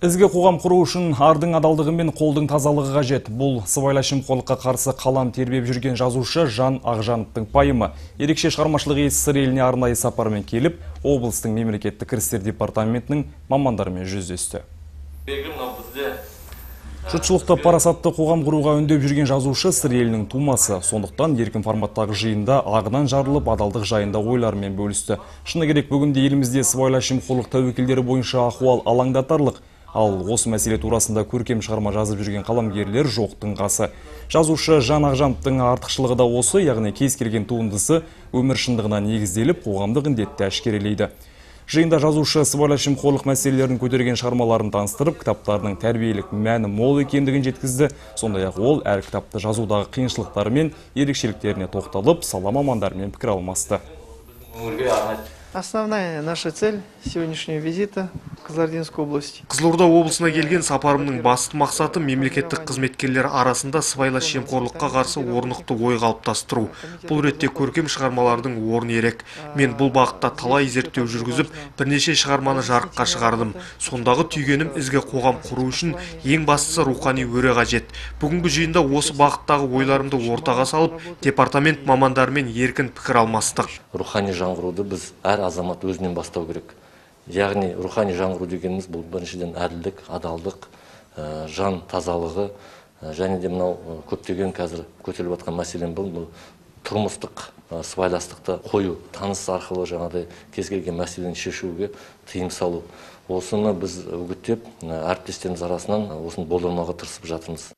Ізгі қоғам құру үшін ардың адалдығы мен қолдың тазалығы қажет. Бұл сыбайлас жемқорлыққа қарсы қалам тербеп жүрген жазушы Жан Ақжановтың пайымы. Ерекше шығармашылық иесі сыр еліне арнайы сапармен келіп, облыстың мемлекеттік кірістер департаментінің мамандарымен жүздесті. Жұртшылықты парасатты қоғам құруға үндеп жүрген жазушы сыр елінің тумасы. Сондықтан еркін форматтағы жиында ағынан жарылып адалдық жайында ойларымен бөлісті. Шыны керек бүгінде елімізде сыбайлас жемқорлық тәуекелдері бойынша ахуал алаңдатарлық. Ал осы мәселе турасында көркем шығарма жазып жүрген қаламгерлер жоқтың қасы. Жазушы Жан Ақжановтың артықшылығы да осы, яғни кез келген туындысы өмір шындығына негізделіп, қоғамдық індетті әшкерелейді. Жиында жазушы сыбайлас жемқорлық мәселелерін көтерген шығармаларын таныстырып, кітаптарының тәрбиелік мәні мол екендігін жеткізді. Сондай-ақ ол әр кітапты жазудағы қиыншылықтары мен ерекшеліктеріне тоқталып, сала мамандарымен пікір алмасты. Основная наша цель сегодняшнего визита в Казардинскую область. Қызылорда облысына келген сапарымның басты мақсаты мемлекеттік қызметкерлер арасында сыбайлас жемқорлыққа қарсы орнықты ой қалыптастыру. Бұл ретте көркем шығармалардың орны ерек. Мен бұл бағытта талай зерттеу жүргізіп, бірнеше шығарманы жарыққа шығардым. Сондағы түйгенім ізгі қоғам құру үшін ең бастысы рухани өре қажет. Бүгінгі жиында осы бағыттағы ойларымды ортаға салып, департамент мамандарымен еркін пікір алмастық. рухани жаңғыруды біз әр азамат өзінен бастау керек яғни рухани жаңғыру дегеніміз бұл біріншіден әділдік адалдық жан тазалығы және де мынау көптеген қазір көтеріліп жатқан мәселен бұл бұл тұрмыстық сыбайластықты қою таныс арқылы жаңағыдай кез келген мәселені шешуге тыйым салу. Осыны біз үгіттеп әріптестеріміз арасынан осыны болдырмауға тырысып жатырмыз.